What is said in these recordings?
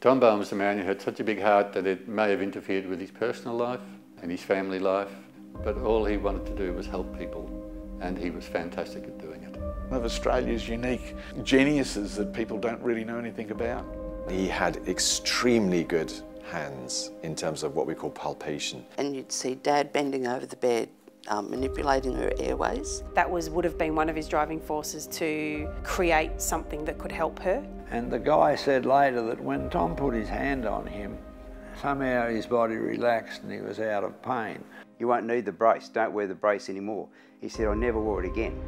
Tom Bowen was a man who had such a big heart that it may have interfered with his personal life and his family life, but all he wanted to do was help people, and he was fantastic at doing it. One of Australia's unique geniuses that people don't really know anything about. He had extremely good hands in terms of what we call palpation. And you'd see Dad bending over the bed, um, manipulating her airways. That was would have been one of his driving forces to create something that could help her. And the guy said later that when Tom put his hand on him, somehow his body relaxed and he was out of pain. You won't need the brace, don't wear the brace anymore. He said, I never wore it again.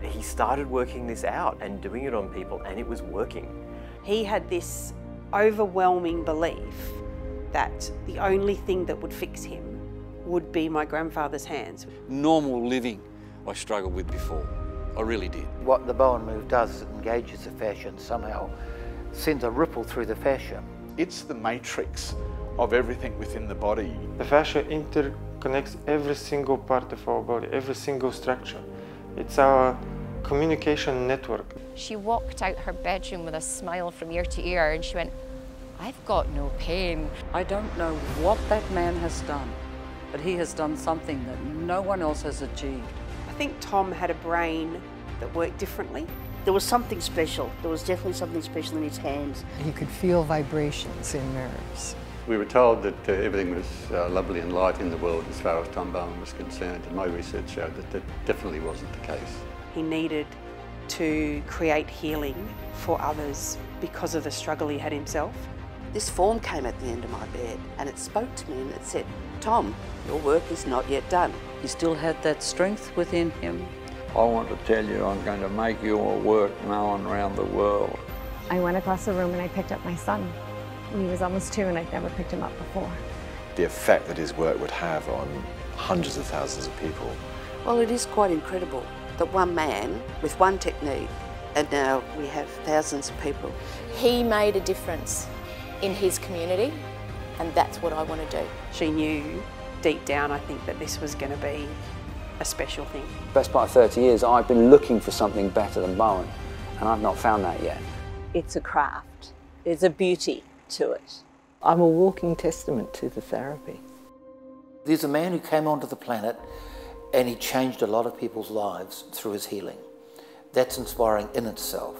He started working this out and doing it on people and it was working. He had this overwhelming belief that the only thing that would fix him would be my grandfather's hands. Normal living I struggled with before. I really did. What the Bowen move does is it engages the fascia and somehow sends a ripple through the fascia. It's the matrix of everything within the body. The fascia interconnects every single part of our body, every single structure. It's our communication network. She walked out her bedroom with a smile from ear to ear and she went, I've got no pain. I don't know what that man has done, but he has done something that no one else has achieved. I think Tom had a brain that worked differently. There was something special. There was definitely something special in his hands. He could feel vibrations in nerves. We were told that uh, everything was uh, lovely and light in the world as far as Tom Bowen was concerned, and my research showed that that definitely wasn't the case. He needed to create healing for others because of the struggle he had himself. This form came at the end of my bed and it spoke to me and it said, Tom, your work is not yet done. He still had that strength within him. I want to tell you I'm going to make your work known around the world. I went across the room and I picked up my son. He was almost two and I'd never picked him up before. The effect that his work would have on hundreds of thousands of people. Well, it is quite incredible that one man with one technique and now we have thousands of people. He made a difference in his community and that's what I want to do. She knew deep down, I think, that this was going to be a special thing. Best part of 30 years, I've been looking for something better than Bowen, and I've not found that yet. It's a craft. There's a beauty to it. I'm a walking testament to the therapy. There's a man who came onto the planet and he changed a lot of people's lives through his healing. That's inspiring in itself.